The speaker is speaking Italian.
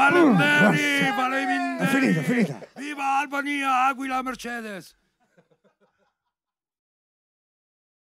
Vale Mary, vale Minderi. È finita, è finita. Viva Albania, Aquila, Mercedes.